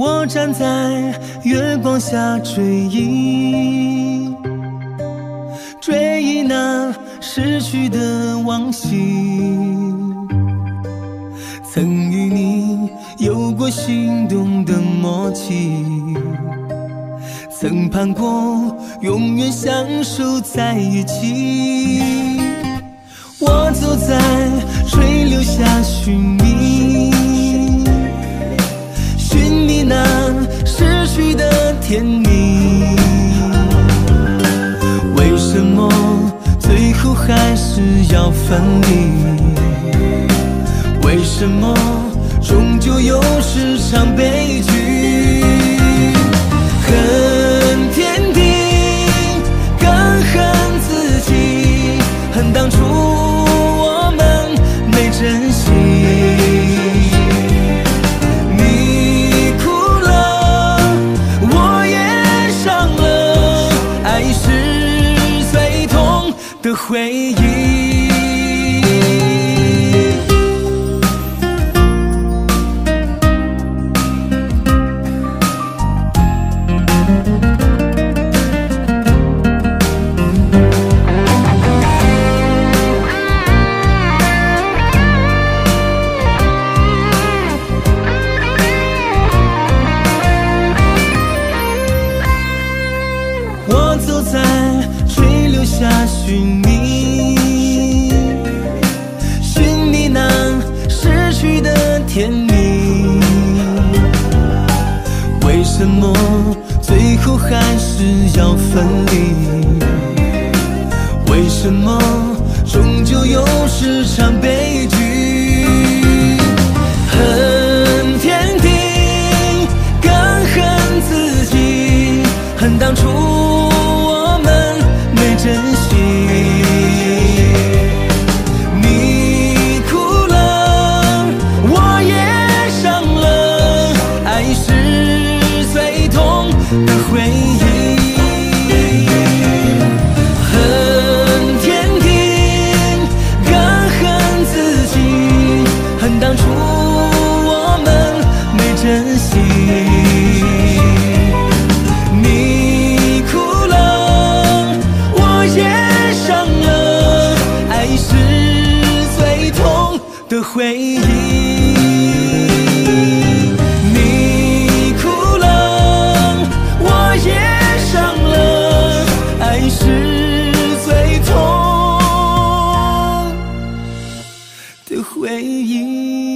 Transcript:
我站在月光下追忆，追忆那逝去的往昔。曾与你有过心动的默契，曾盼过永远相守在一起。我走在垂柳下寻觅，要分离？为什么终究又是场悲剧？的回忆。下寻觅，寻觅那失去的甜蜜。为什么最后还是要分离？为什么终究又是场的回忆。你哭了我也伤了爱是最痛。的回忆。